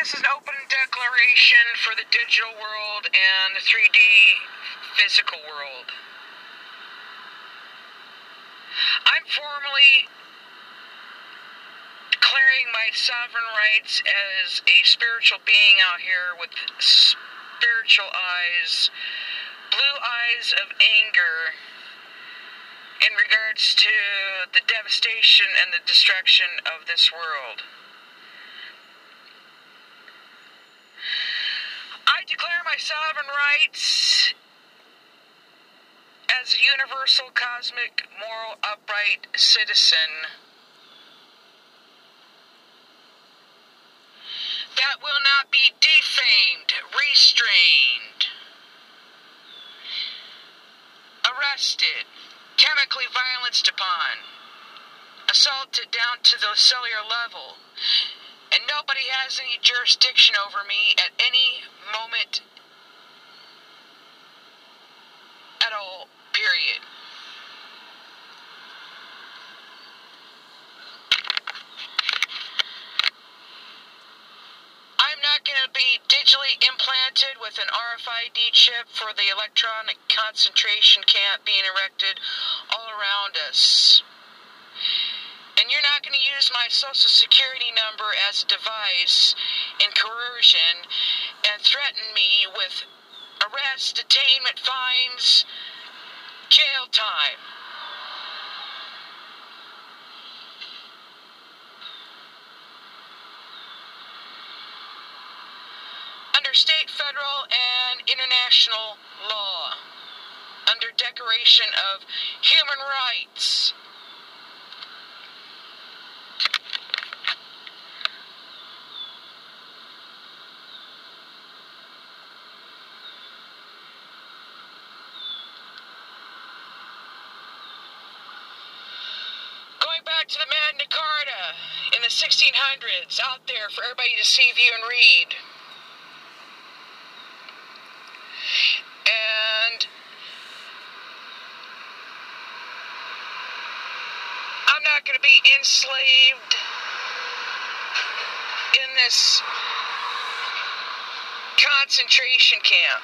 this is an open declaration for the digital world and the 3D physical world. I'm formally declaring my sovereign rights as a spiritual being out here with spiritual eyes, blue eyes of anger in regards to the devastation and the destruction of this world. Sovereign rights as a universal, cosmic, moral, upright citizen. That will not be defamed, restrained, arrested, chemically violenced upon, assaulted down to the cellular level, and nobody has any jurisdiction over me at any moment at all, period. I'm not going to be digitally implanted with an RFID chip for the electronic concentration camp being erected all around us. And you're not going to use my social security number as a device in coercion and threaten me with arrest, detainment, fines, jail time. Under state, federal, and international law, under Declaration of Human Rights. Going back to the Magna Carta in the 1600s, out there for everybody to see, view, and read. And I'm not going to be enslaved in this concentration camp.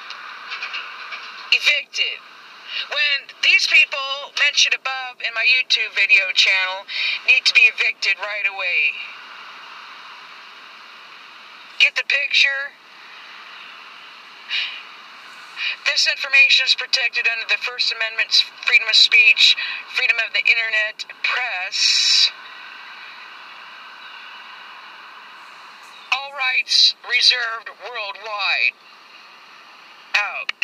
Evicted. When these people mentioned above in my YouTube video channel need to be evicted right away. Get the picture? This information is protected under the First Amendment's freedom of speech, freedom of the internet, press. All rights reserved worldwide. Out.